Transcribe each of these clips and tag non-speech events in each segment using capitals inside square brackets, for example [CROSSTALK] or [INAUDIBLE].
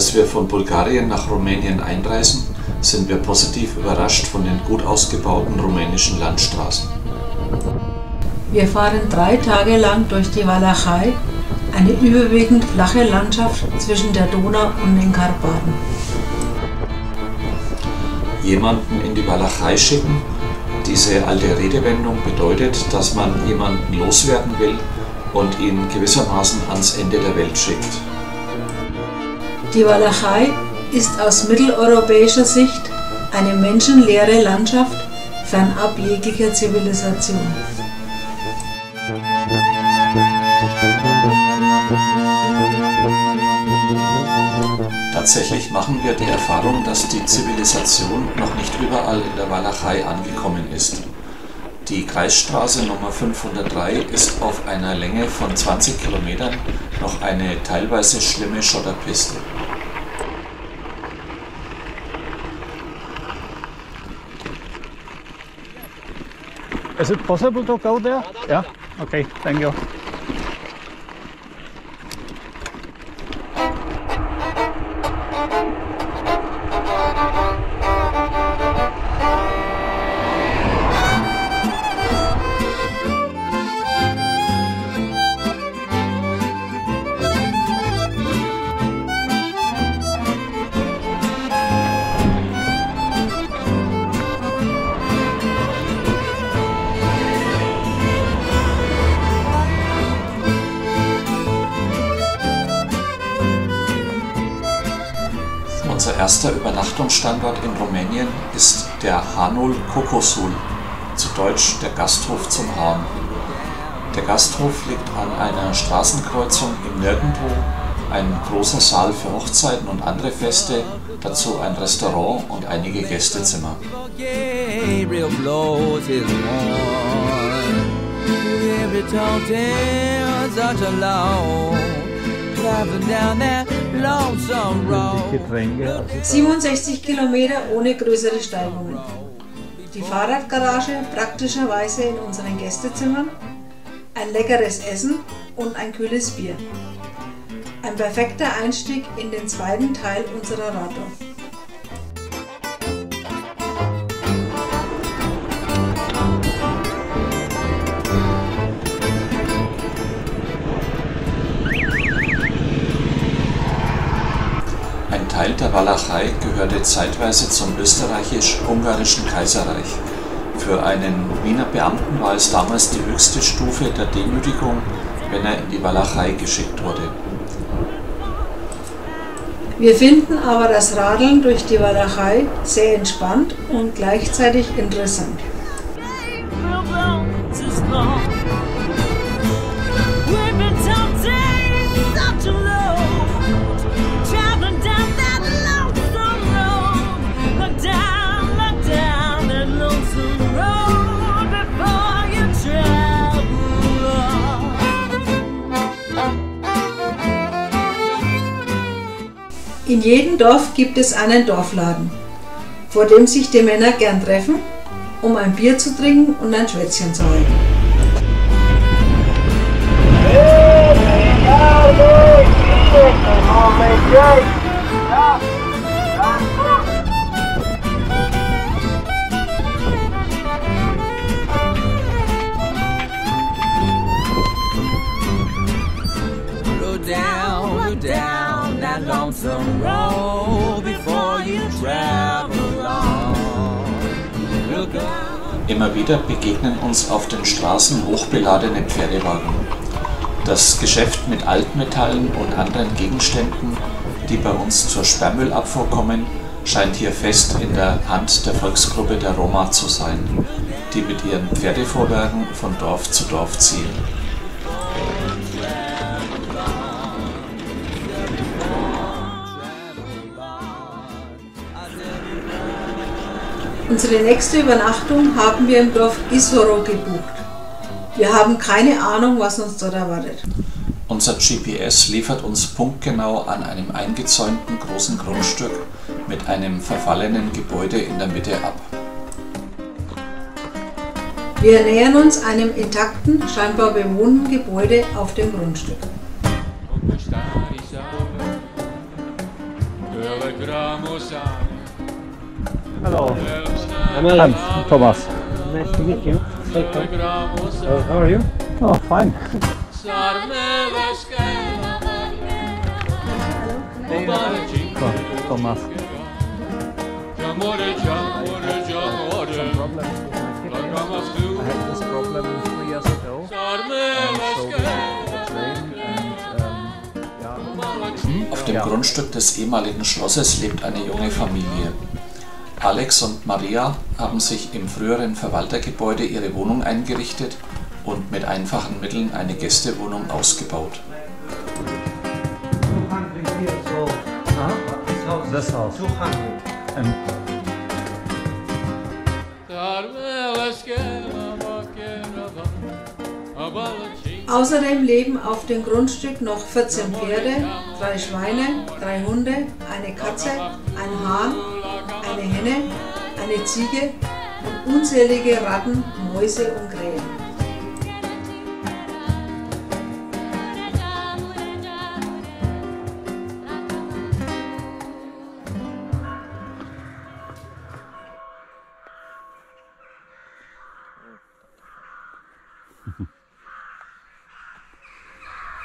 Als wir von Bulgarien nach Rumänien einreisen, sind wir positiv überrascht von den gut ausgebauten rumänischen Landstraßen. Wir fahren drei Tage lang durch die Walachei, eine überwiegend flache Landschaft zwischen der Donau und den Karpaten. Jemanden in die Walachei schicken, diese alte Redewendung bedeutet, dass man jemanden loswerden will und ihn gewissermaßen ans Ende der Welt schickt. Die Walachei ist aus mitteleuropäischer Sicht eine menschenleere Landschaft fernab jeglicher Zivilisation. Tatsächlich machen wir die Erfahrung, dass die Zivilisation noch nicht überall in der Walachei angekommen ist. Die Kreisstraße Nummer 503 ist auf einer Länge von 20 Kilometern noch eine teilweise schlimme Schotterpiste. Is it possible to go there? Yeah. Okay. Thank you. Übernachtungsstandort in Rumänien ist der Hanul Cocosul, zu Deutsch der Gasthof zum Hahn. Der Gasthof liegt an einer Straßenkreuzung im Nirgendwo, ein großer Saal für Hochzeiten und andere Feste, dazu ein Restaurant und einige Gästezimmer. Getränke. Also 67 Kilometer ohne größere Steigungen. Die Fahrradgarage praktischerweise in unseren Gästezimmern, ein leckeres Essen und ein kühles Bier. Ein perfekter Einstieg in den zweiten Teil unserer Radtour. Der Walachei gehörte zeitweise zum österreichisch-ungarischen Kaiserreich. Für einen Wiener Beamten war es damals die höchste Stufe der Demütigung, wenn er in die Walachei geschickt wurde. Wir finden aber das Radeln durch die Walachei sehr entspannt und gleichzeitig interessant. We've been In jedem Dorf gibt es einen Dorfladen, vor dem sich die Männer gern treffen, um ein Bier zu trinken und ein Schwätzchen zu halten. Look lonesome road before you travel on. Immer wieder begegnen uns auf den Straßen hochbeladene Pferdewagen. Das Geschäft mit Altmetallen und anderen Gegenständen, die bei uns zur Sperrmüllabfuhr kommen, scheint hier fest in der Hand der Volksgruppe der Roma zu sein, die mit ihren Pferdevorwerken von Dorf zu Dorf ziehen. Unsere nächste Übernachtung haben wir im Dorf Isoro gebucht. Wir haben keine Ahnung, was uns dort erwartet. Unser GPS liefert uns punktgenau an einem eingezäunten großen Grundstück mit einem verfallenen Gebäude in der Mitte ab. Wir nähern uns einem intakten, scheinbar bewohnten Gebäude auf dem Grundstück. Hello. Hans, Thomas. Nice to meet you. Welcome. Uh, how are you? Oh, fine. Thomas. Some problem with my kidneys. I had this problem three years ago. Auf dem Grundstück des ehemaligen Schlosses lebt eine junge Familie. Alex und Maria haben sich im früheren Verwaltergebäude ihre Wohnung eingerichtet und mit einfachen Mitteln eine Gästewohnung ausgebaut. This house. And Außerdem leben auf dem Grundstück noch 14 Pferde, drei Schweine, drei Hunde, eine Katze, ein Hahn, eine Henne, eine Ziege und unzählige Ratten, Mäuse und Krähen.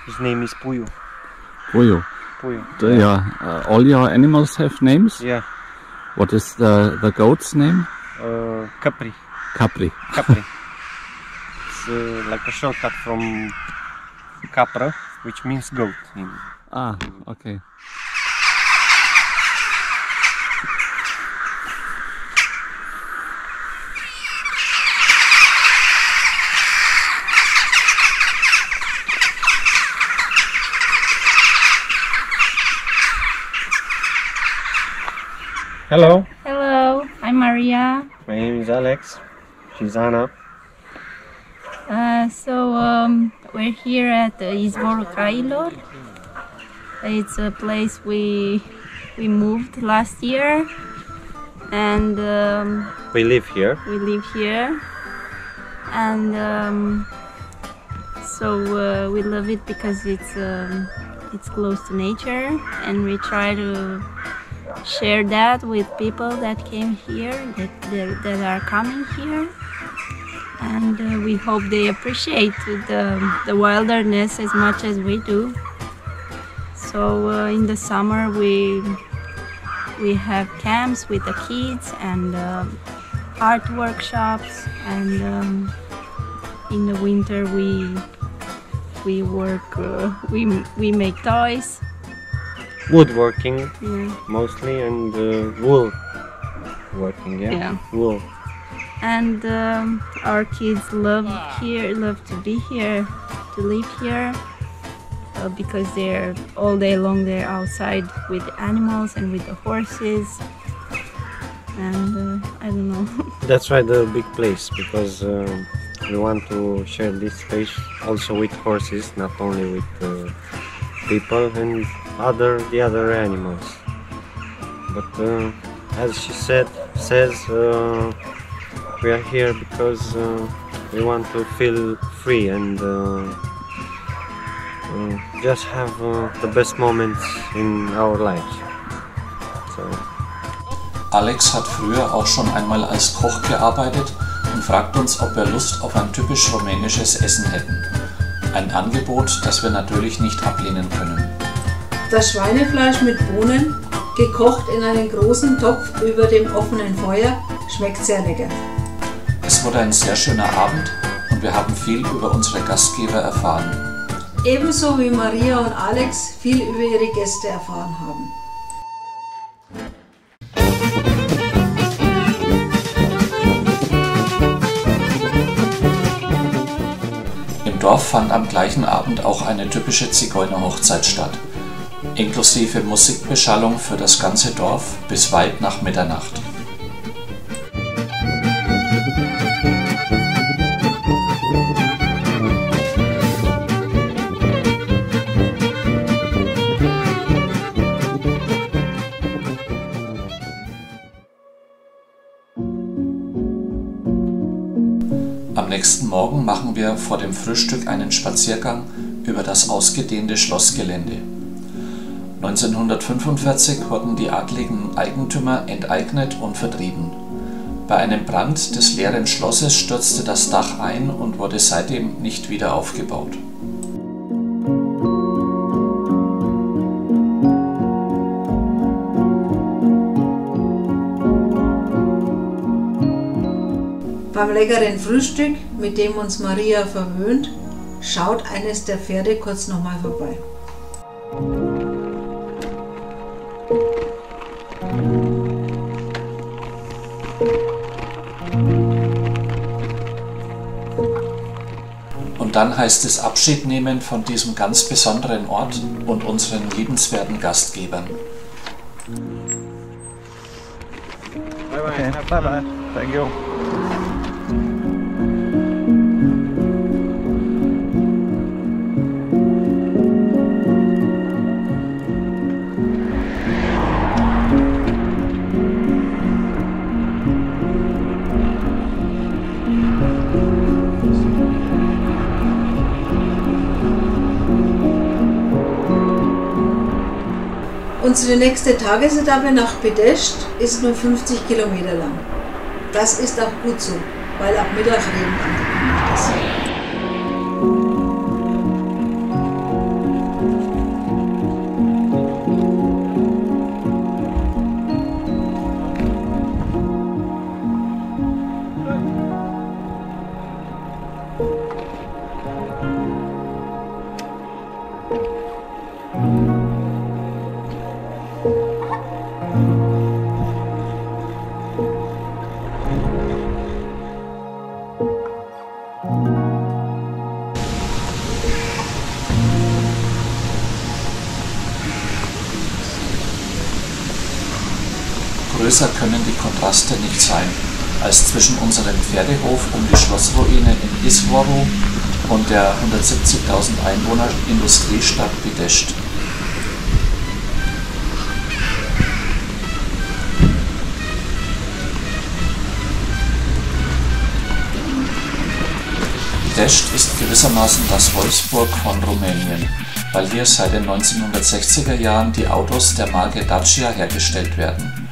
His name is Puyo. Puyo. Puyo. The- yeah. Uh, all your animals have names. Yeah. What is the the goat's name? Uh, Capri. Capri. Capri. [LAUGHS] it's uh, like a shortcut from Capra, which means goat. In, Ah, okay. Hello. Hello, I'm Maria. My name is Alex. She's Anna. Uh, so um, we're here at the Izvor Kailor. It's a place we we moved last year, and um, We live here. we live here. And um, so uh, we love it because it's um, it's close to nature, and we try to share that with people that came here, that that, that are coming here and uh, we hope they appreciate the, the wilderness as much as we do. So uh, in the summer we we have camps with the kids and um art workshops, and um, in the winter we we work uh, we we make toys. Woodworking Yeah. mostly and uh, wool working. Yeah. Yeah. Wool. and um, our kids love here love to be here to live here uh, because they're all day long they're outside with animals and with the horses and uh, i don't know [LAUGHS] That's why the big place because um, we want to share this space also with horses, not only with uh, people and other the other animals. But uh, as she said, says uh, we are here because uh, we want to feel free and uh, uh, just have uh, the best moments in our lives. So. Alex hat früher auch schon einmal als Koch gearbeitet und fragt uns, ob wir Lust auf ein typisch rumänisches Essen hätten. Ein Angebot, das wir natürlich nicht ablehnen können. Das Schweinefleisch mit Bohnen, gekocht in einem großen Topf über dem offenen Feuer, schmeckt sehr lecker. Es wurde ein sehr schöner Abend und wir haben viel über unsere Gastgeber erfahren. Ebenso wie Maria und Alex viel über ihre Gäste erfahren haben. Im Dorf fand am gleichen Abend auch eine typische Zigeunerhochzeit statt, inklusive Musikbeschallung für das ganze Dorf bis weit nach Mitternacht. Am nächsten Morgen machen wir vor dem Frühstück einen Spaziergang über das ausgedehnte Schlossgelände. 1945 wurden die adligen Eigentümer enteignet und vertrieben. Bei einem Brand des leeren Schlosses stürzte das Dach ein und wurde seitdem nicht wieder aufgebaut. Beim leckeren Frühstück, mit dem uns Maria verwöhnt, schaut eines der Pferde kurz nochmal vorbei. Und dann heißt es Abschied nehmen von diesem ganz besonderen Ort und unseren liebenswerten Gastgebern. Okay, bye bye. Thank you. Unsere nächste Tagesetappe nach Pedesht ist nur 50 Kilometer lang. Das ist auch gut so, weil ab Mittag Regen angekündigt ist. Größer können die Kontraste nicht sein, als zwischen unserem Pferdehof um die Schlossruine in Iswaru und der 170.000 Einwohner Industriestadt Bidesht. Bidesht ist gewissermaßen das Wolfsburg von Rumänien, weil hier seit den 1960er Jahren die Autos der Marke Dacia hergestellt werden.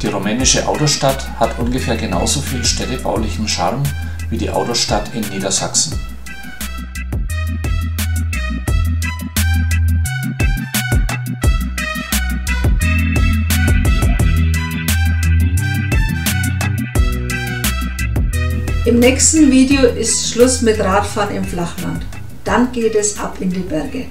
Die rumänische Autostadt hat ungefähr genauso viel städtebaulichen Charme wie die Autostadt in Niedersachsen. Im nächsten Video ist Schluss mit Radfahren im Flachland. Dann geht es ab in die Berge.